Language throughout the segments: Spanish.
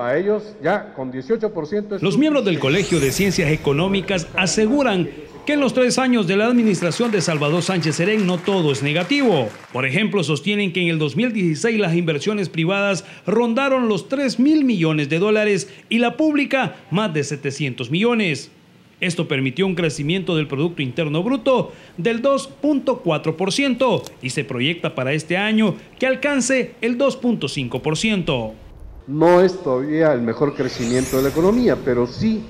A ellos ya con 18%... Los miembros del Colegio de Ciencias Económicas aseguran que en los tres años de la administración de Salvador Sánchez Serén no todo es negativo. Por ejemplo, sostienen que en el 2016 las inversiones privadas rondaron los 3 mil millones de dólares y la pública más de 700 millones. Esto permitió un crecimiento del Producto Interno Bruto del 2.4% y se proyecta para este año que alcance el 2.5%. No es todavía el mejor crecimiento de la economía, pero sí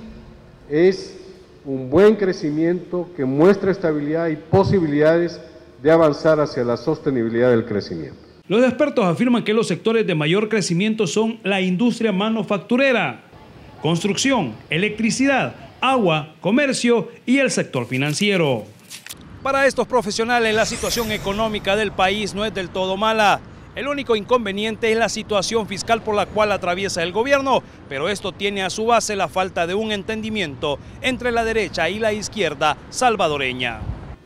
es un buen crecimiento que muestra estabilidad y posibilidades de avanzar hacia la sostenibilidad del crecimiento. Los expertos afirman que los sectores de mayor crecimiento son la industria manufacturera, construcción, electricidad, agua, comercio y el sector financiero. Para estos profesionales la situación económica del país no es del todo mala. El único inconveniente es la situación fiscal por la cual atraviesa el gobierno, pero esto tiene a su base la falta de un entendimiento entre la derecha y la izquierda salvadoreña.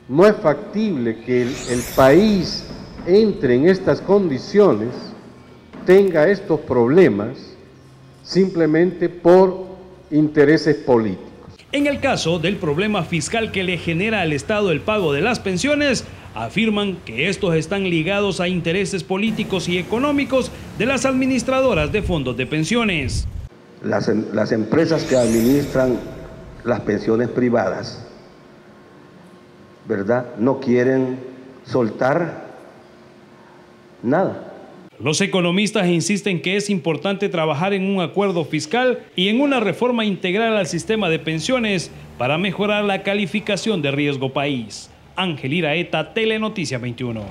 No es factible que el, país entre en estas condiciones, tenga estos problemas, simplemente por intereses políticos. En el caso del problema fiscal que le genera al Estado el pago de las pensiones, afirman que estos están ligados a intereses políticos y económicos de las administradoras de fondos de pensiones. Las, em, empresas que administran las pensiones privadas, ¿verdad? No quieren soltar nada. Los economistas insisten que es importante trabajar en un acuerdo fiscal y en una reforma integral al sistema de pensiones para mejorar la calificación de riesgo país. Ángel Iraeta, Telenoticia 21.